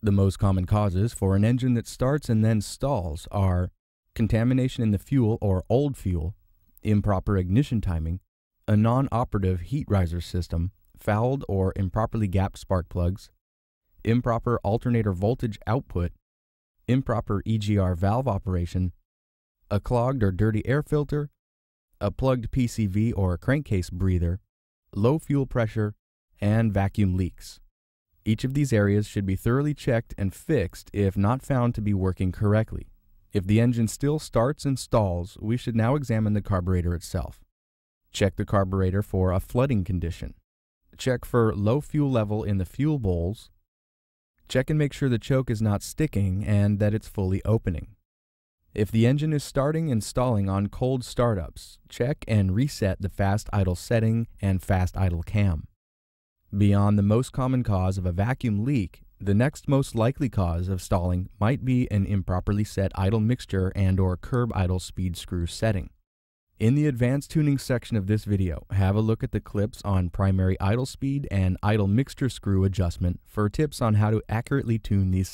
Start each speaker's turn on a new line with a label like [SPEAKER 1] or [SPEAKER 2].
[SPEAKER 1] The most common causes for an engine that starts and then stalls are contamination in the fuel or old fuel, improper ignition timing, a non-operative heat riser system, fouled or improperly gapped spark plugs, improper alternator voltage output, improper EGR valve operation, a clogged or dirty air filter, a plugged PCV or crankcase breather, low fuel pressure, and vacuum leaks. Each of these areas should be thoroughly checked and fixed if not found to be working correctly. If the engine still starts and stalls, we should now examine the carburetor itself. Check the carburetor for a flooding condition. Check for low fuel level in the fuel bowls. Check and make sure the choke is not sticking and that it's fully opening. If the engine is starting and stalling on cold startups, check and reset the fast idle setting and fast idle cam. Beyond the most common cause of a vacuum leak, the next most likely cause of stalling might be an improperly set idle mixture and or curb idle speed screw setting. In the advanced tuning section of this video, have a look at the clips on primary idle speed and idle mixture screw adjustment for tips on how to accurately tune these